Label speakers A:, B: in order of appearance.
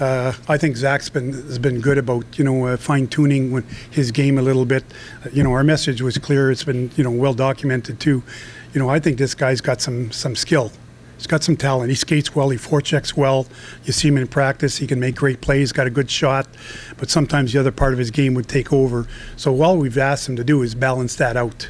A: Uh, I think Zac's been has been good about you know uh, fine tuning his game a little bit. Uh, you know, our message was clear. It's been you know well documented too. You know, I think this guy's got some some skill. He's got some talent. He skates well. He forechecks well. You see him in practice. He can make great plays. Got a good shot, but sometimes the other part of his game would take over. So all we've asked him to do is balance that out.